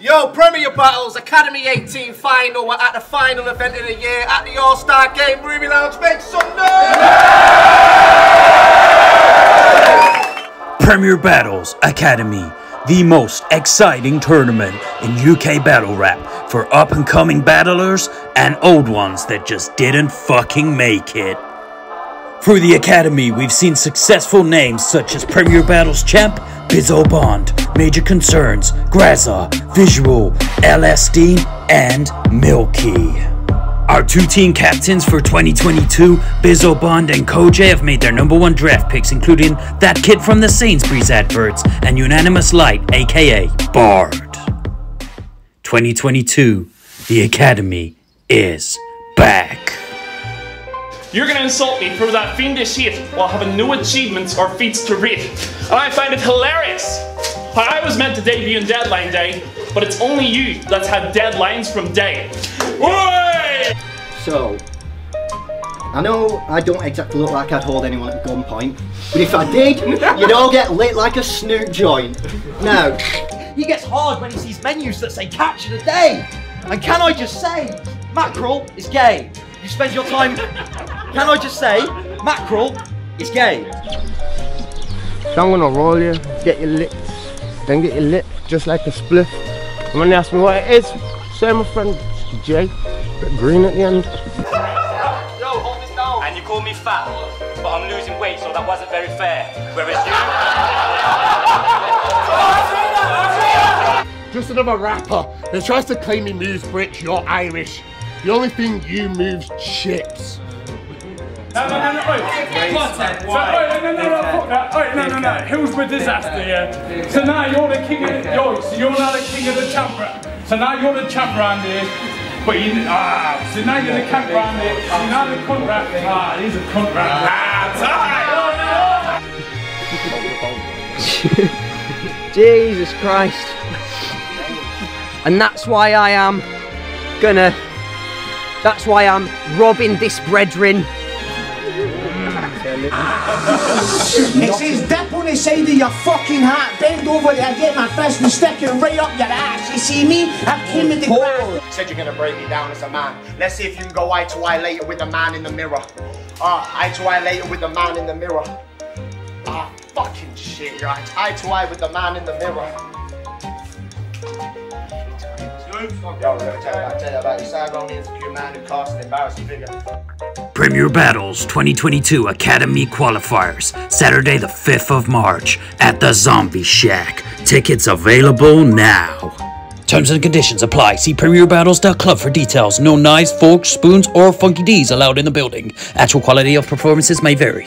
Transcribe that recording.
Yo, Premier Battles Academy 18 final. We're at the final event of the year at the All Star Game. Ruby Lounge, make some noise! Premier Battles Academy, the most exciting tournament in UK battle rap for up and coming battlers and old ones that just didn't fucking make it. Through the Academy, we've seen successful names such as Premier Battles champ Bizzo Bond, Major Concerns, Grazza, Visual, LSD, and Milky. Our two team captains for 2022, Bizzo Bond and Koj, have made their number one draft picks, including that kid from the Sainsbury's adverts and Unanimous Light, aka Bard. 2022, the Academy is back. You're gonna insult me for that fiendish shit while having no achievements or feats to read. And I find it hilarious. I was meant to debut on deadline day, but it's only you that's had deadlines from day. Oi! So, I know I don't exactly look like I'd hold anyone at gunpoint, but if I did, you'd all get lit like a snoot joint. Now, He gets hard when he sees menus that say catch of the day. And can I just say, mackerel is gay. You spend your time. Can I just say, mackerel is gay. So I'm gonna roll you, get you lit, then get your lip, just like a spliff. And when they ask me what it is, say my friend Jay, bit green at the end. Yo, hold this down. And you call me fat, but I'm losing weight, so that wasn't very fair. Whereas you... Oh, just another rapper that tries to claim he moves bricks, you're Irish. The only thing you move's chips. No, no, no, no, wait. Content. So, wait, no, no, no, fuck that. Wait, no, no, no. Hillsborough disaster, yeah. So now you're the king of the, yo, so you're now the king of the champ ra- So now you're the champ round here. But you, ah, so now you're the camp round here. So now the cunt rap. Ah, he's a cunt rap. Ah, tight. Jesus Christ. And that's why I am gonna. That's why I'm robbing this brethren. It says dip on the side of your fucking hat, bend over there, get my fist and stick it right up your ass. You see me? I've came with the crack. Said you're gonna break me down as a man. Let's see if you can go eye to eye later with the man in the mirror. Ah, eye to eye later with the man in the mirror. Ah, fucking shit, you're eye to eye with the man in the mirror. Yo, let me tell you about, tell you about this side on insecure man who cost an embarrassing figure. Premier Battles 2022 Academy Qualifiers, Saturday the 5th of March at the Zombie Shack. Tickets available now. Terms and conditions apply. See premierbattles.club for details. No knives, forks, spoons, or funky D's allowed in the building. Actual quality of performances may vary.